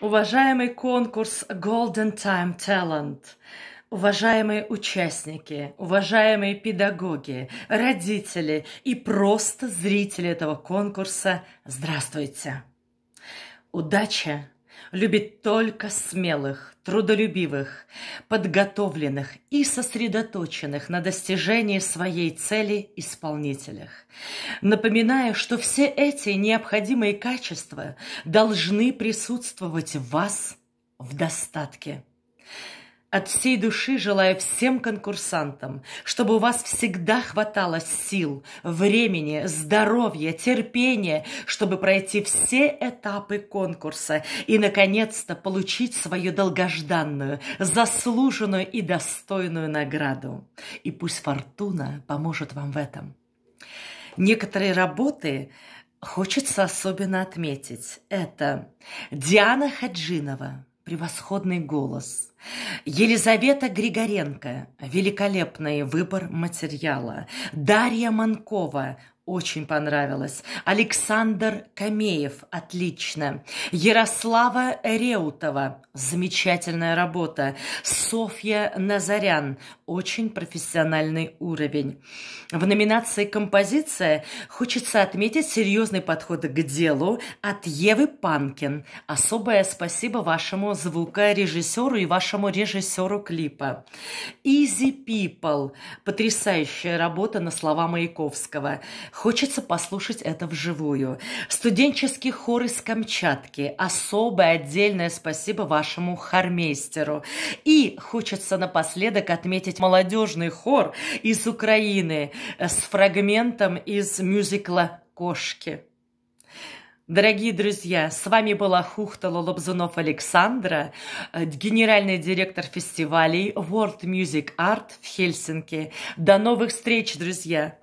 Уважаемый конкурс Golden Time Talent, уважаемые участники, уважаемые педагоги, родители и просто зрители этого конкурса, здравствуйте! Удача любит только смелых, трудолюбивых, подготовленных и сосредоточенных на достижении своей цели исполнителях. Напоминаю, что все эти необходимые качества должны присутствовать в вас в достатке. От всей души желаю всем конкурсантам, чтобы у вас всегда хватало сил, времени, здоровья, терпения, чтобы пройти все этапы конкурса и, наконец-то, получить свою долгожданную, заслуженную и достойную награду. И пусть фортуна поможет вам в этом. Некоторые работы хочется особенно отметить. Это Диана Хаджинова, превосходный голос – Елизавета Григоренко. Великолепный выбор материала. Дарья Манкова. Очень понравилось. Александр Камеев. Отлично. Ярослава Реутова. Замечательная работа. Софья Назарян. Очень профессиональный уровень. В номинации «Композиция» хочется отметить серьезный подход к делу от Евы Панкин. Особое спасибо вашему звукорежиссеру и вашему режиссеру клипа. Easy People. Потрясающая работа на слова Маяковского. Хочется послушать это вживую. Студенческий хор из Камчатки. Особое отдельное спасибо вашему хормейстеру. И хочется напоследок отметить молодежный хор из Украины с фрагментом из мюзикла «Кошки». Дорогие друзья, с вами была Хухтала Лобзунов Александра, генеральный директор фестивалей World Music Art в Хельсинки. До новых встреч, друзья!